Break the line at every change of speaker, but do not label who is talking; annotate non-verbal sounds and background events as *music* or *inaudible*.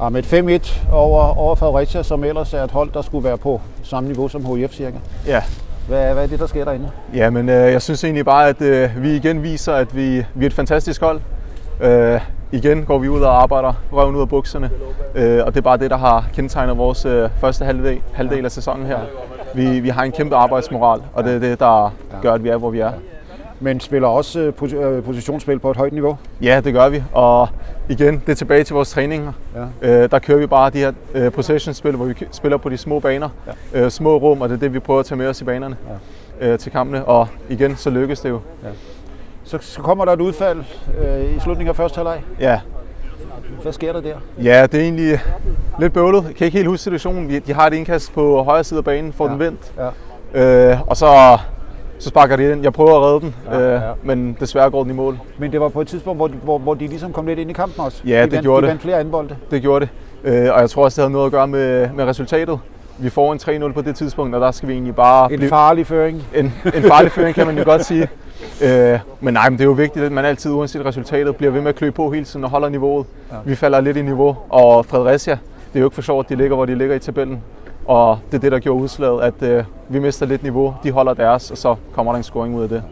Ja, med et 5-1 over, over Fredericia, som ellers er et hold, der skulle være på samme niveau som HIF cirka.
Ja.
Hvad, hvad er det, der sker derinde?
Ja, men øh, jeg synes egentlig bare, at øh, vi igen viser, at vi, vi er et fantastisk hold. Øh, igen går vi ud og arbejder røven ud af bukserne, øh, og det er bare det, der har kendetegnet vores øh, første halvdel, halvdel af sæsonen her. Vi, vi har en kæmpe arbejdsmoral, og det er det, der gør, at vi er, hvor vi er.
Men spiller også øh, øh, positionsspil på et højt niveau?
Ja, det gør vi, og igen, det er tilbage til vores træninger.
Ja.
Øh, der kører vi bare de her øh, possession-spil, hvor vi spiller på de små baner, ja. øh, små rum, og det er det, vi prøver at tage med os i banerne ja. øh, til kampene. Og igen, så lykkes det jo.
Så, så kommer der et udfald øh, i slutningen af første halvleg.
Ja,
Hvad sker der der?
Ja, det er egentlig lidt bøvlet. Jeg kan ikke helt huske situationen. Vi- De har et indkast på højre side af banen, får ja. den vendt.
Ja.
Øh, og så, så sparker de ind. Jeg prøver at redde den,
Ja,
øh,
ja.
men desværre går den i mål.
Men det var på et tidspunkt, hvor de, hvor, hvor de ligesom kom lidt ind i kampen også.
Ja,
de
det
vandt,
gjorde
de
det.
vandt flere anbolde.
Det gjorde det. Øh, og jeg tror også, det havde noget at gøre med, med resultatet. Vi får en 3-0 på det tidspunkt, og der skal vi egentlig bare
En farlig føring.
en, en farlig føring, kan man jo godt sige. *laughs* Øh, men nej, men det er jo vigtigt, at man altid, uanset resultatet, bliver ved med at klø på hele tiden og holder niveauet. Ja. Vi falder lidt i niveau, og Fredericia, det er jo ikke for sjovt, at de ligger, hvor de ligger i tabellen. Og det er det, der gjorde udslaget, at øh, vi mister lidt niveau, de holder deres, og så kommer der en scoring ud af det.